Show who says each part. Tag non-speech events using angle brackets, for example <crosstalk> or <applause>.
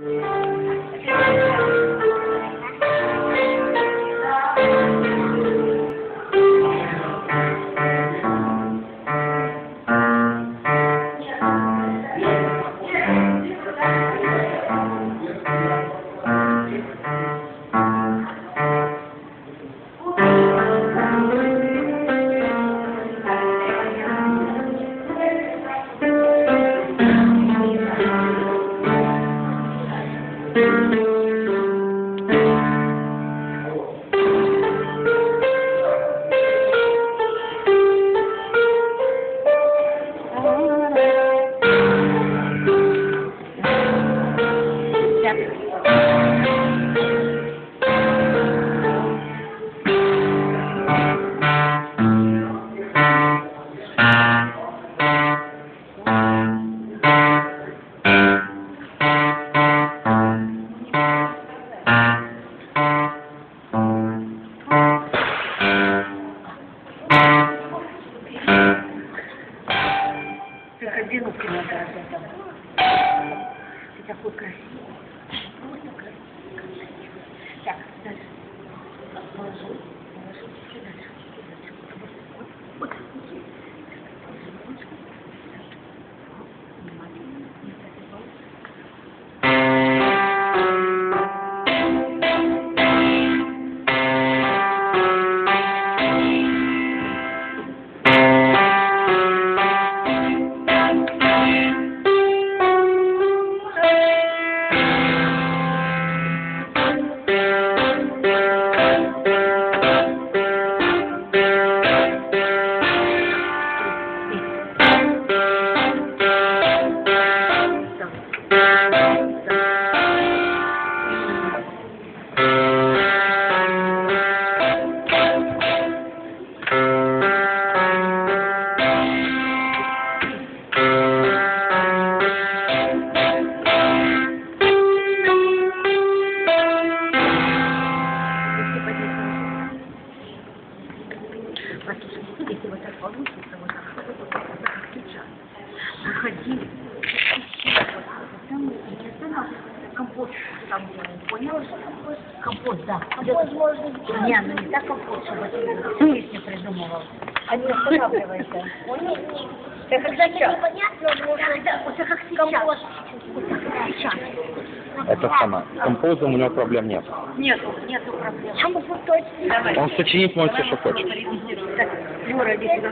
Speaker 1: Yeah. Приходи на кинотеатр там. Ты такой красивый. Если вот так получится, вот так, вот так, вот так, сейчас, вот там, и там компот да.
Speaker 2: Компот.
Speaker 1: Не, ну не так компот, чтобы ты песню придумывал. А не <laughs> останавливайся.
Speaker 2: Понял?
Speaker 1: Это как сейчас. вот как сейчас.
Speaker 3: Это сама. С композом у него проблем нет.
Speaker 1: Нету, нету проблем.
Speaker 3: Он сочинить может все, что хочет.
Speaker 1: Юра, иди сюда.